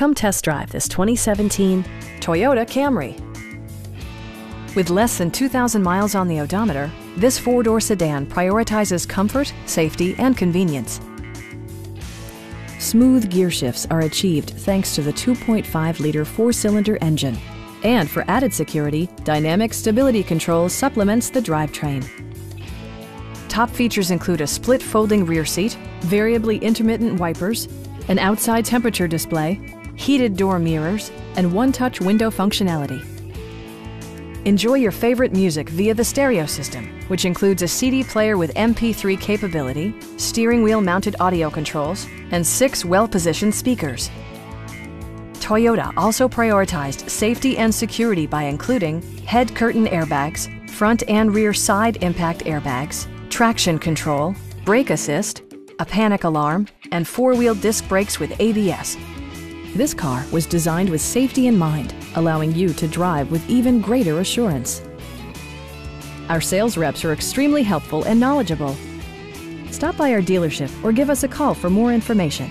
Come test drive this 2017 Toyota Camry. With less than 2,000 miles on the odometer, this four-door sedan prioritizes comfort, safety, and convenience. Smooth gear shifts are achieved thanks to the 2.5-liter four-cylinder engine. And for added security, Dynamic Stability Control supplements the drivetrain. Top features include a split folding rear seat, variably intermittent wipers, an outside temperature display, heated door mirrors, and one-touch window functionality. Enjoy your favorite music via the stereo system, which includes a CD player with MP3 capability, steering wheel mounted audio controls, and six well-positioned speakers. Toyota also prioritized safety and security by including head curtain airbags, front and rear side impact airbags, traction control, brake assist, a panic alarm, and four-wheel disc brakes with ABS. This car was designed with safety in mind, allowing you to drive with even greater assurance. Our sales reps are extremely helpful and knowledgeable. Stop by our dealership or give us a call for more information.